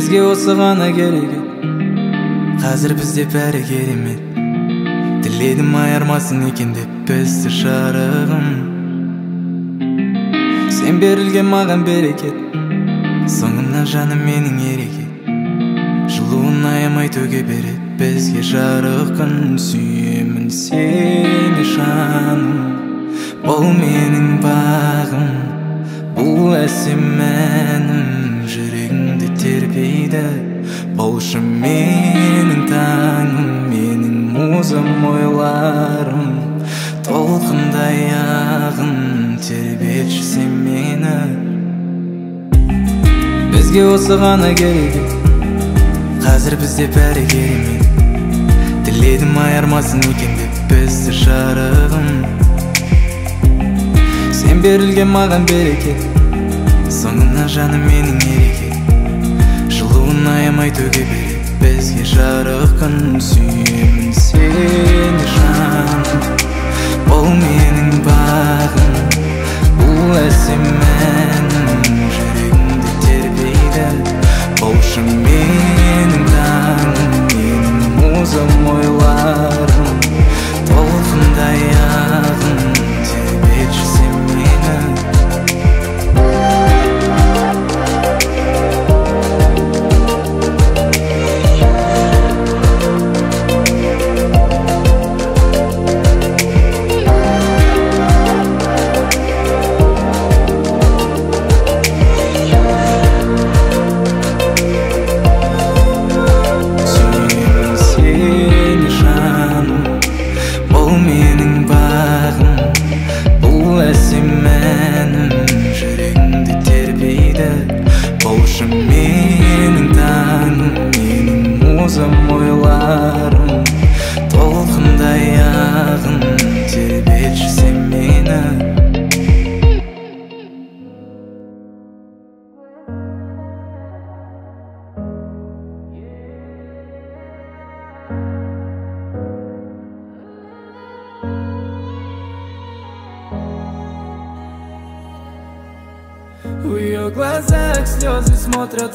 бізге осы ғана керек қазір бізде бәрі керемет тіледім айырмасын екен деп бізді жарығым сен берілген маған берекет соңымнан жаным менің ерекет жылуын аямай төге береді бізге жарық күн сүйемін сені жаным бұл менің бағым бұл әсем әнім тербейді болшы менің таңым менің музам ойларым. Толқындай ағын тербетші сен мені. Бізге осы ғана керек қазір бізде бәрі керемет. Тіледім айырмасын екен деп бізді жарығым. Сен берілген маған берекет соңымнан жаным менің аямай төге береді бізге жарық күн сүйемін сені жаным бұл менің бағым бұл әсем әнім жүрегімді тербейді болшы менің таңым менің музам ойларым толқындай ағын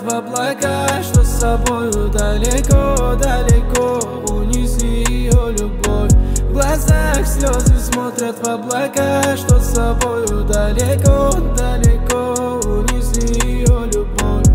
в облака Что с собою далеко, далеко Унеси ее любовь. В глазах слезы смотрят в облака Что с собою далеко, далеко Унеси ее любовь.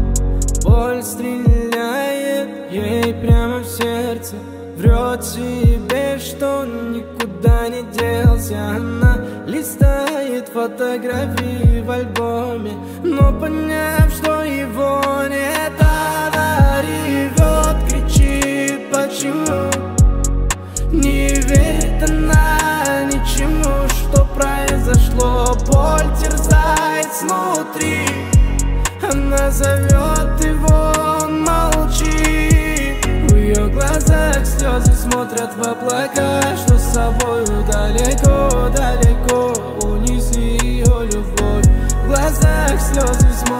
Боль стреляет ей прямо в сердце Врет себе, что никуда не делся. Она листает фотографии в альбоме Но поняв, что его нет Она ревет, кричит, почему? Не верит она ничему, что произошло. Боль терзает снутри Она зовет его, он молчит. В ее глазах слезы смотрят в облака Что с собою далеко, далеко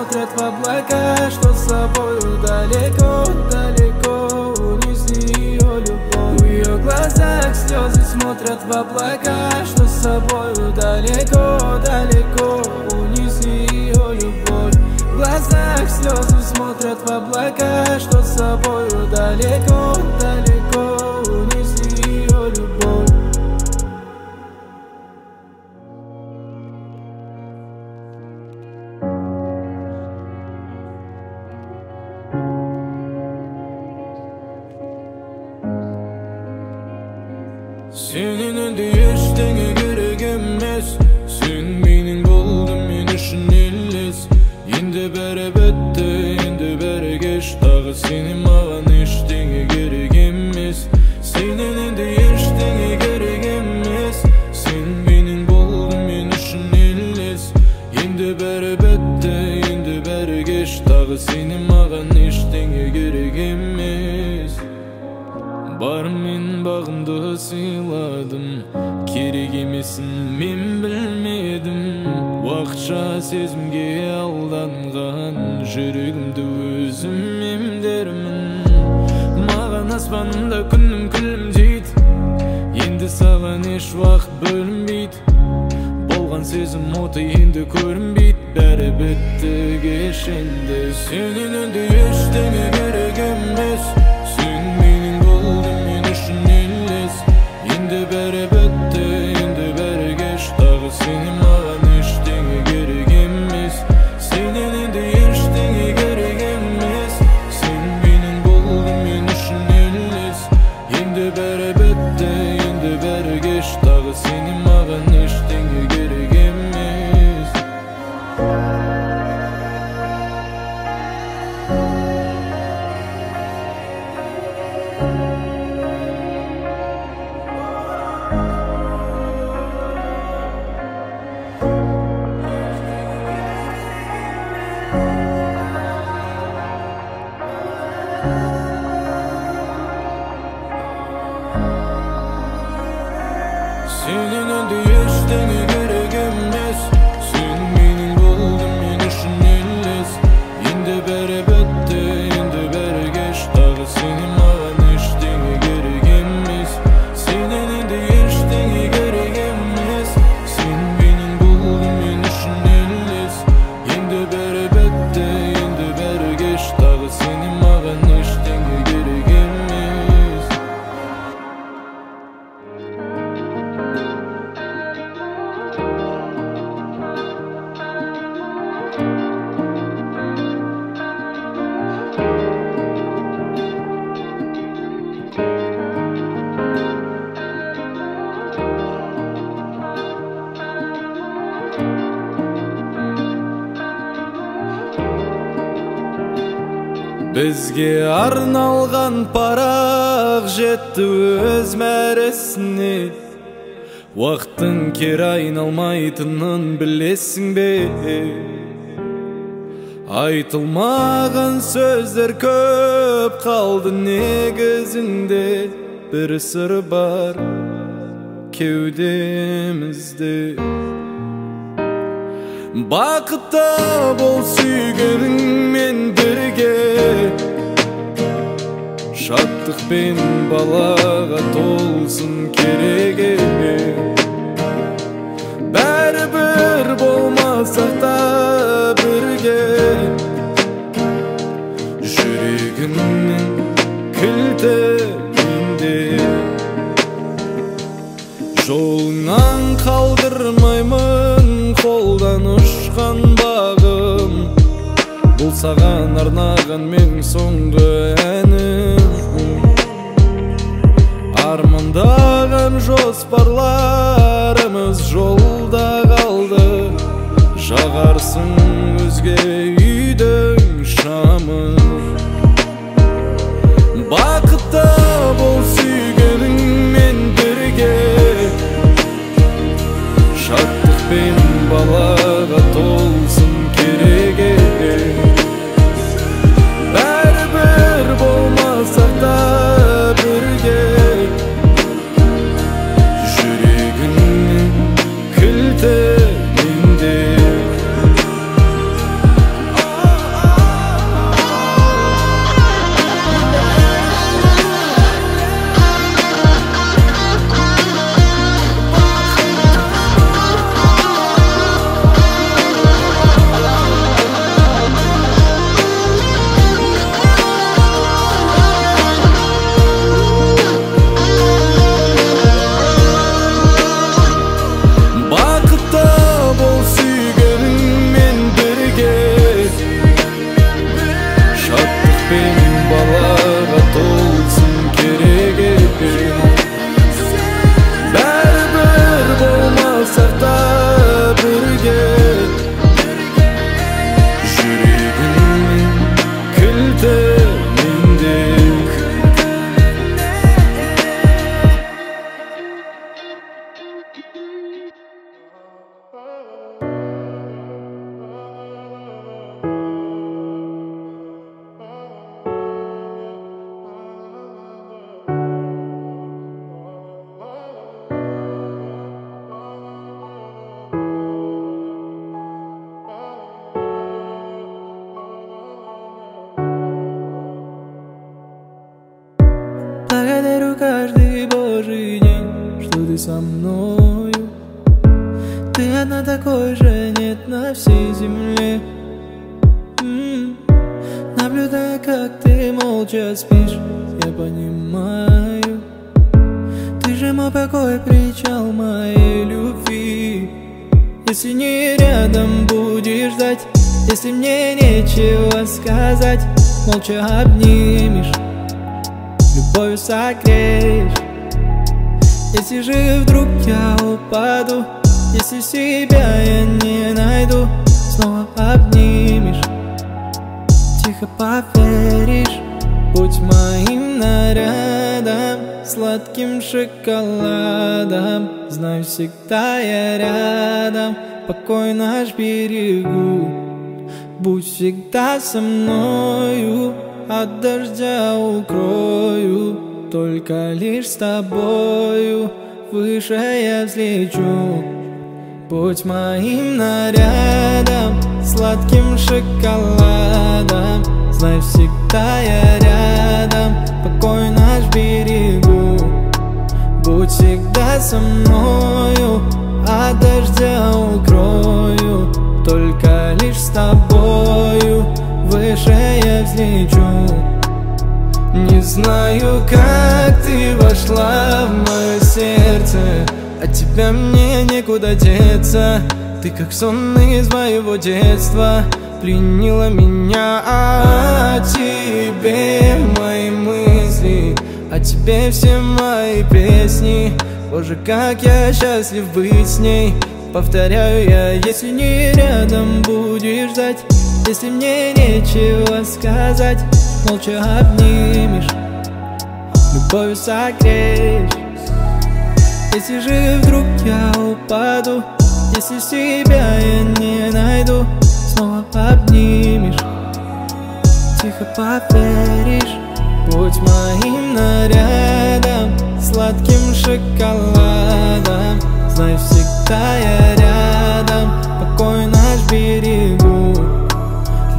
смотрят в облака Что с собою далеко, далеко Унеси ее любовь. В ее глазах слезы смотрят в облака Что с собою далеко, далеко Унеси ее любовь. В глазах слезы смотрят в облака Что с собою далеко қанша сезімге алданған жүрегімді өзім емдермін маған аспанымда күнім күлімдейді енді саған еш уақыт бөлінбейді болған сезім оты енді көрінбейді бәрі бітті кеш енді сенен енді ештеңе керек емес парақ жетті өз мәресіне уақыттың кері айналмайтынын білесің бе айтылмаған сөздер көп қалды негізінде бір сыр бар кеудемізде Бақытта бол сүйгеніңмен бірге бақытпен балаға толсын керек бәрібір болмасақ та бірге жүрегімнің кілті менде жолыңнан қалдырмаймын қолдан ұшқан бағым бұл саған арнаған мен соңғы жоспарларымыз жолда қалды. Жағарсың өзге каждый божий день, что ты со мною. Ты одна такой же, нет на всей земле. М-м. Наблюдая, как ты молча спишь, я понимаю. Ты же мой покой, причал моей любви. Если не рядом будешь ждать, если мне нечего сказать, молча обнимешь. Любовью согреешь. Если же вдруг я упаду Если себя я не найду Снова обнимешь Тихо поверишь. Будь моим нарядом Сладким шоколадом. Знаю, всегда я рядом Покой наш берегу. Будь всегда со мною От дождя укрою Только лишь с тобою Выше я взлечу. Будь моим нарядом Сладким шоколадом Знай, всегда я рядом Покой наш берегу. Будь всегда со мною От дождя укрою Только лишь с тобою Выше я взлечу. Не знаю, как ты вошла в мое сердце От тебя мне некуда деться. Ты как сон из моего детства Пленила меня. О тебе мои мысли О тебе все мои песни. Боже, как я счастлив быть с ней. Повторяю я, если не рядом будешь ждать Если мне нечего сказать Молча обнимешь. Любовью согреешь. Если же вдруг я упаду Если себя я не найду Снова обнимешь. Тихо поверишь Будь моим нарядом Сладким шоколадом. Знай, всегда я рядом Покой наш берегу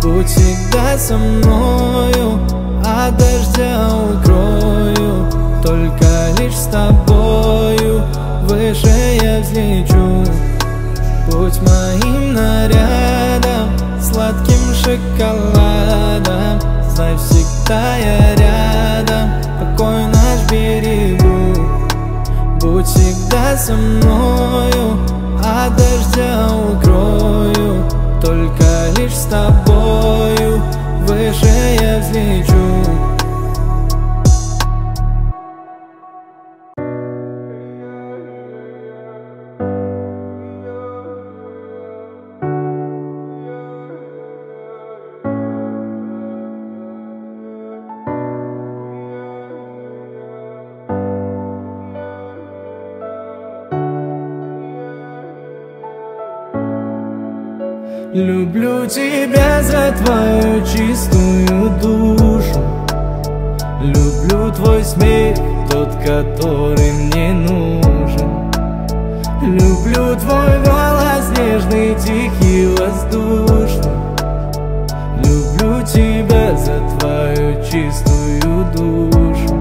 Будь всегда со мною От дождя укрою. Только лишь с тобою Выше я взлечу. Будь моим нарядом Сладким шоколадом Знай, всегда я рядом Покой наш берегу. Будь всегда со мною От дождя укрою. Только за твою чистую душу. Люблю твой смех, тот, который мне нужен. Люблю твой голос нежный, тихий, воздушный. Люблю тебя за твою чистую душу.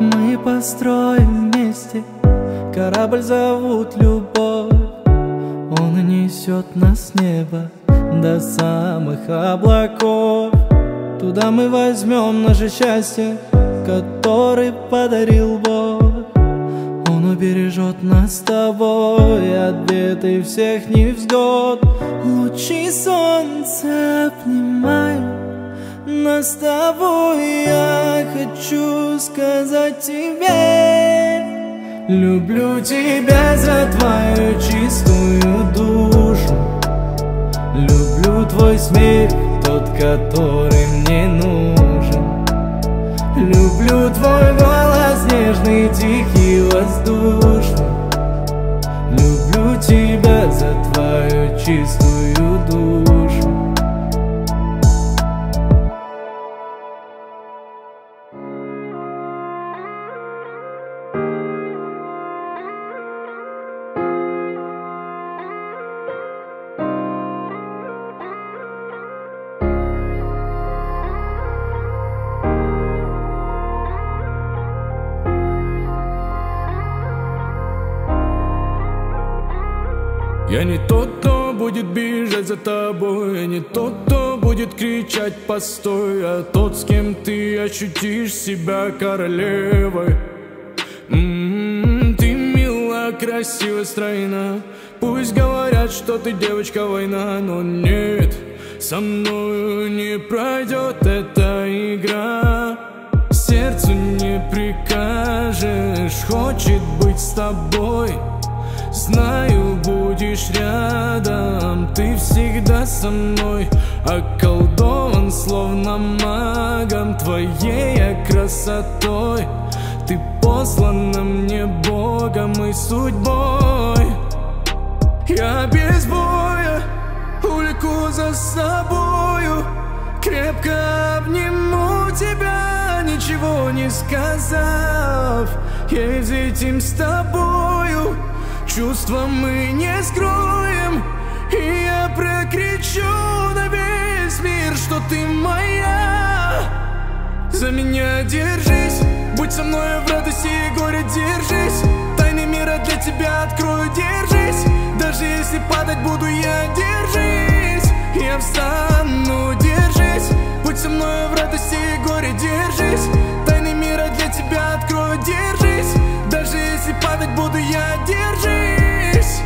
Мы построим вместе. Корабль зовут любовь несет нас с неба До самых облаков. Туда мы возьмем наше счастье Который подарил Бог. Он убережет нас с тобой От бед и всех невзгод. Лучи солнца обнимают нас с тобой. Я хочу сказать тебе Люблю тебя за твою чистую душу. Люблю твой смех, тот, который мне нужен. Люблю твой голос нежный, тихий, воздушный. Люблю тебя за твою чистую душу кричать «постой» А тот, с кем ты ощутишь себя королевой м-м-м, Ты мила, красива, стройна. Пусть говорят, что ты девочка война Но нет, со мною не пройдет эта игра. Сердцу не прикажешь, хочет быть с тобой. Знаю, будешь рядом, ты всегда со мной Околдован, словно магом, твоей красотой. Ты послана мне Богом и судьбой. Я без боя увлеку за собою. Крепко обниму тебя, ничего не сказав. Я этим с тобою Чувства мы не скроем. И я прокричу ты моя. За меня держись, будь со мной в радости и горе держись. Тайны мира для тебя открою, держись. Даже если падать буду я, держись. Я встану, держись. Будь со мной в радости и горе, держись. Тайны мира для тебя открою, держись. Даже если падать буду я, держись.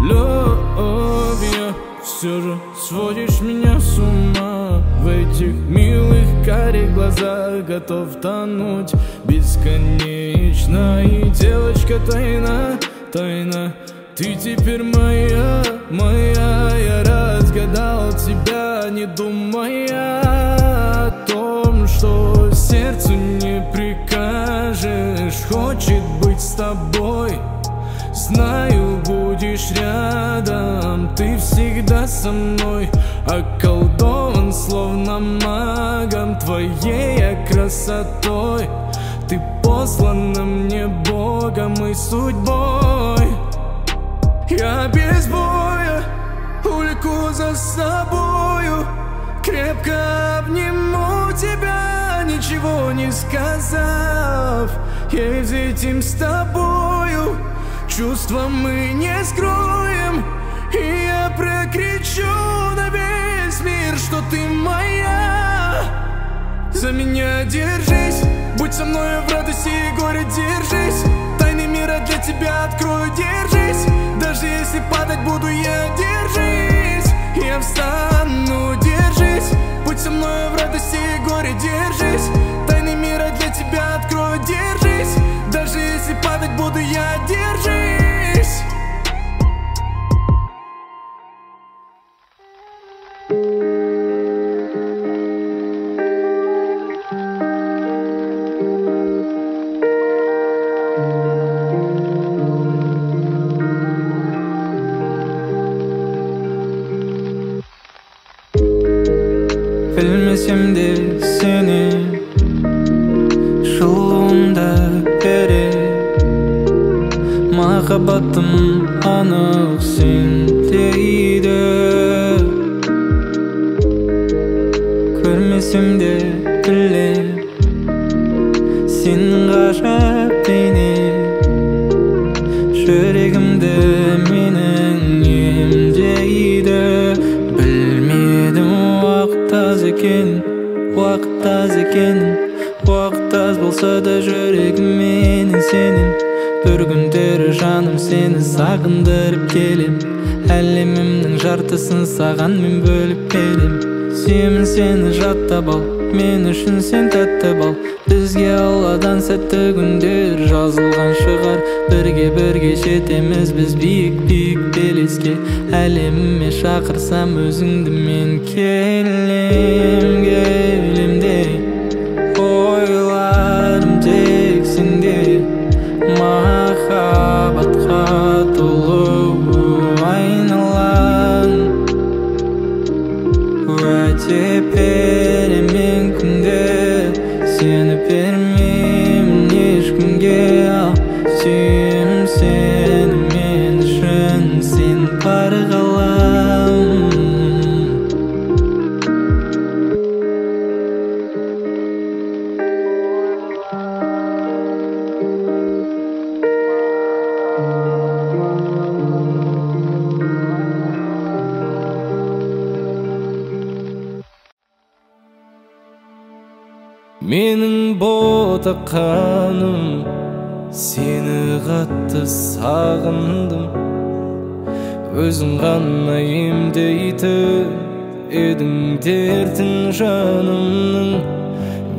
Любовь, все же сводишь меня с ума. В этих милых карих глазах готов тонуть Бесконечно. И девочка тайна, тайна Ты теперь моя, моя. Я разгадал тебя, не думая о том, что Знаю, будешь рядом, ты всегда со мной Околдован, словно магом, твоей красотой. Ты послана мне Богом и судьбой. Я без боя увлеку за собою. Крепко обниму тебя, ничего не сказав. Я ведь этим с тобою Чувства мы не скроем. И я прокричу на весь мир, что ты моя. За меня держись, будь со мной в радости и горе держись. Тайны мира для тебя открою, держись. Даже если падать буду я, держись болса да жүрегім менің сенен бір күндері жаным сені сағындырып келем. Әлемімнің жартысын саған мен бөліп берем. Сүйемін сені жаттап ал мен үшін сен тәтті бал. Бізге алладан сәтті күндер жазылған шығар. Бірге бірге жетеміз біз биік биік белеске. Әлеміме шақырсам өзіңді мен келем келем te. Ботақаным сені қатты сағындым. Өзің ғана емдейтін едің дертін жанымның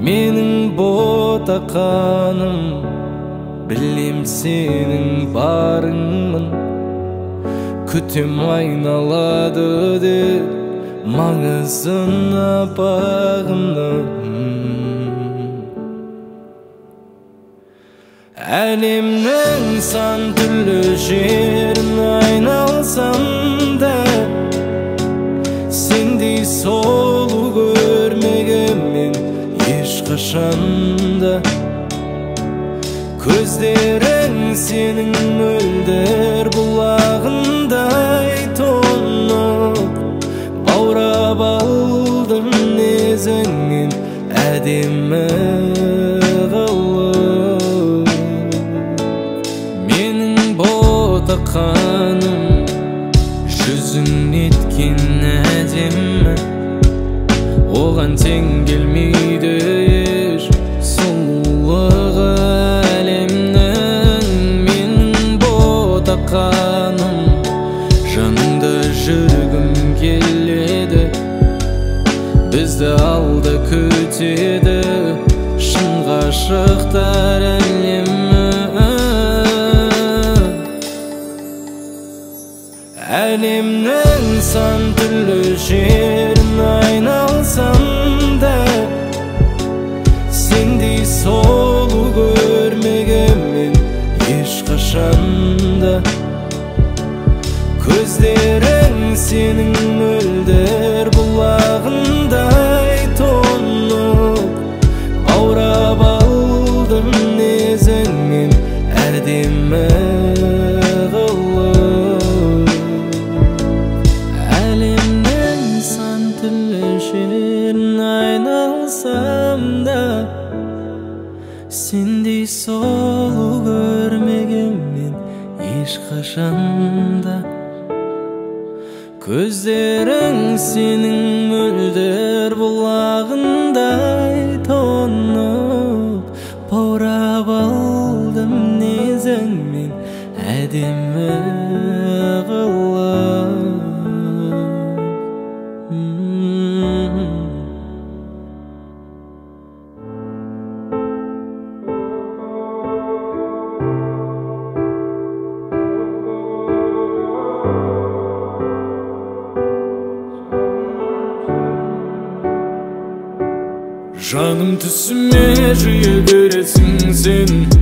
менің ботақаным. Білем сенің барыңмын күтем айналады деп маңызына бағынып әлемнің сан түрлі жерін айналсам да сендей сұлу көрмегенмін ешқашанда көздерің сенің мөлдір бұлағындай тоңып баурап алдым незіңнен әдемі ботақаным жүзің неткен әдемі оған тең келмейді еш сұлулығы әлемнің менің ботақаным жаныңда жүргім келеді бізді алда күтеді шын ғашықтар sun sin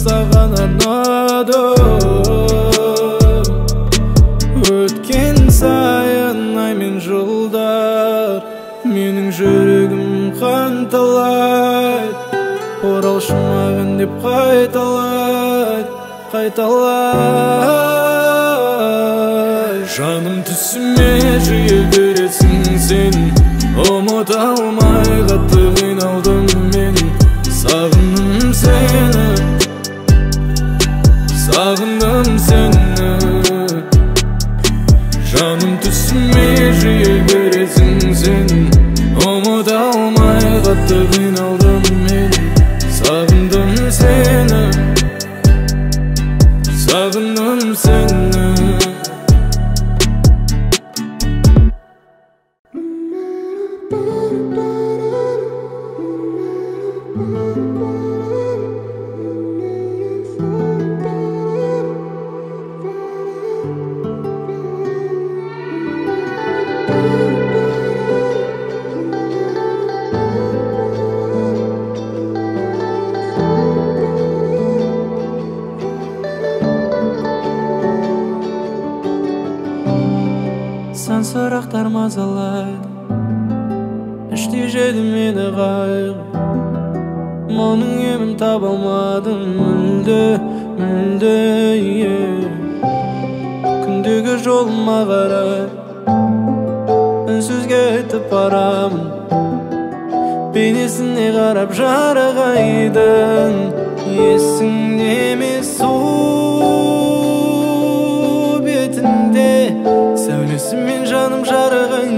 саған арнадым өткен сайын ай мен жылдар менің жүрегім қанталайды. Оралшы маған деп қайталайды қайталай жаным түсіме жиі көресің сен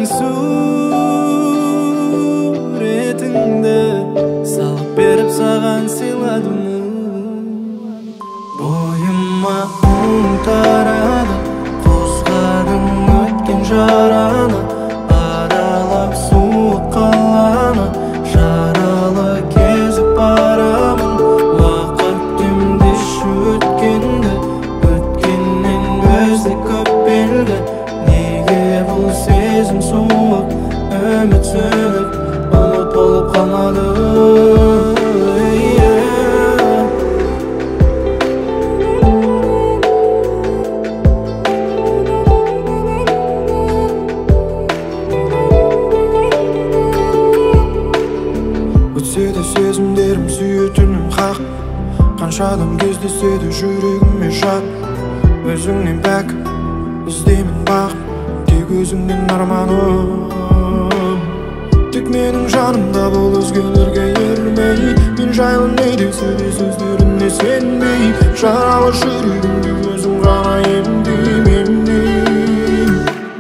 soon. шадым кездесе де жүрегіме жат өзіңнен пәк іздеймін бақ тек өзіңнен арманым тек менің жанымда бол өзгелерге ермей мен жайлы не де сөздеріне сенбей жаралы жүрегімді өзің ғана емдеймін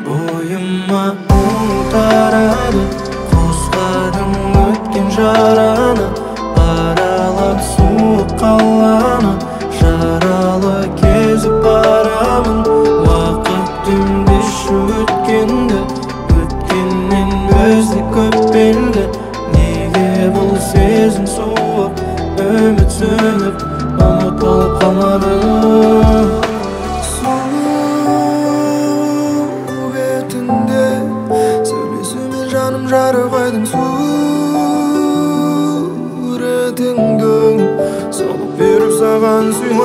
бойыма ұлтарады қозғадың өткен жараны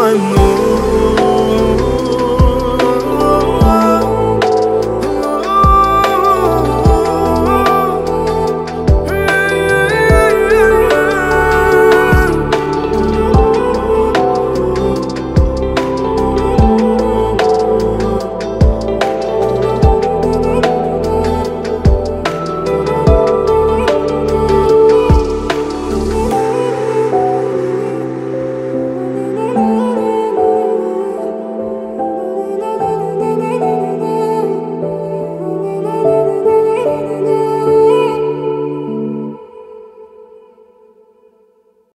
I'm more